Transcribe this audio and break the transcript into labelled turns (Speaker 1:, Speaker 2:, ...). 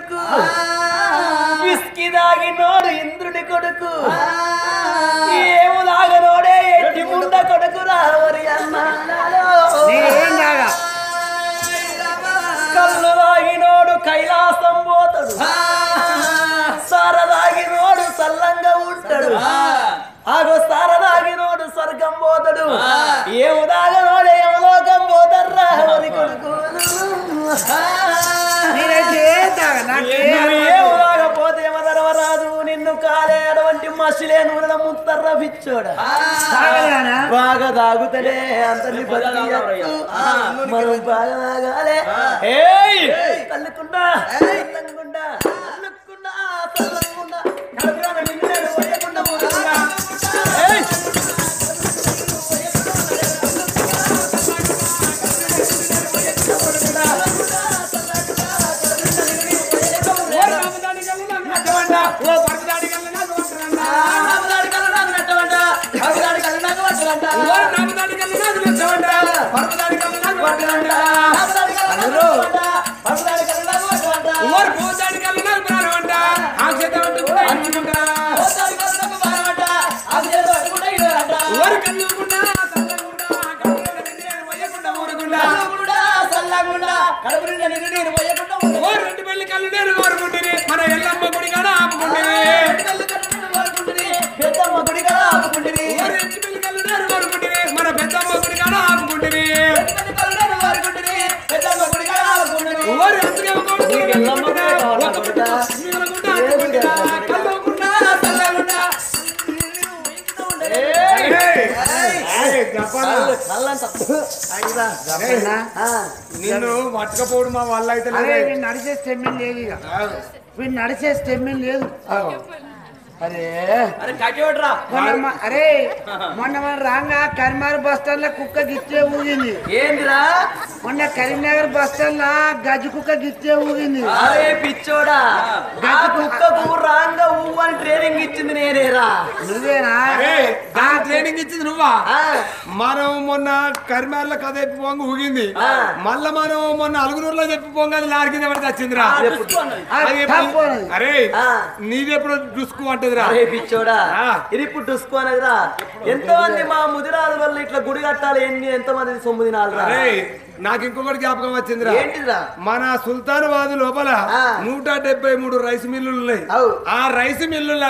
Speaker 1: కొడుకు. విస్కి దాగినోడు ఇంద్రుడి కొడుకు. ఏము దాగనోడే ఎట్టి ముండ కొడుకు రావరి
Speaker 2: కాగా
Speaker 1: కళ్ళు దాగినోడు కైలాసం పోతాడు. సారదాగినోడు సల్లంగా ఉంటాడు. ఆగో అటువంటి మసిలే నూనె ముత్తర్ర పిచ్చోడా
Speaker 2: తాగలేనా
Speaker 1: బాగా తాగుతలే అంతని బతికి మనం బాగా తాగాలే ఏయ్ తల్లుకుండా తల్లంగుండా తల్లుకుండా కళ్ళు నాకు పట్టమంట. రామదాడి కళ్ళు నాకు పట్టమంట. రామదాడి కళ్ళు నాకు పట్టమంట. రామదాడి కళ్ళు నాకు పట్టమంట. పోతాడి కళ్ళు నాకు భారమంట. ఆ చేత పట్టుకుంటా ఇడుకుంటా. కళ్ళుకుండా, చల్లకుండా, కడుపు నిండా నిన్ను నేను పోయకుండా కళ్ళంతా ఆగిరా. ఆ,
Speaker 3: నిన్ను పట్టుకపోవడం మా వల్ల అయితే
Speaker 2: నడిచే స్టెమ్మింగ్ లేదు ఇక. వీడు నడిచే స్టెమ్మింగ్ లేదు. అరే.
Speaker 1: అరే కట్టేవడ్రా.
Speaker 2: అరే మొన్న మన రాంగా కరీంనగర్ బస్ స్టాండ్లో కుక్క గిచ్చే ఊగింది.
Speaker 1: ఏందిరా?
Speaker 2: మొన్న కరీంనగర్ బస్ స్టాండ్లో గజ్జి కుక్క గిచ్చే ఊగింది.
Speaker 1: అరే పిచ్చోడా. రాంగా ఊ అని ట్రైనింగ్ ఇచ్చింది నేనేరా.
Speaker 2: నువ్వేనా?
Speaker 3: ట్రైనింగ్ ఇచ్చింది నువ్వా? మనం మొన్న కరిమేర్ల కథ చెప్పి పోంగ ఊగింది. మళ్ళా మనం మొన్న అలుగునూరులో చెప్పి పోంగ లారి కింద పడితే వచ్చిందిరా. అరే. నీదెప్పుడు డుస్కు అంటదిరా.
Speaker 1: అరే పిచ్చోడా. ఇది ఇప్పుడు చూసుకోనదిరా ఎంతో మంది మా ముదిరాజు వల్ల ఇట్లా గుడి కట్టాలి ఎన్ని ఎంతో మంది సొమ్ము తినాలిరా.
Speaker 3: అరే నాకు ఇంకొకటి జ్ఞాపకం వచ్చిందిరా. మన సుల్తానాబాద్ లోపల
Speaker 1: ఆ.
Speaker 3: నూట డెబ్బై మూడు రైస్ మిల్లులు ఉన్నాయి. ఆ రైస్ మిల్లుల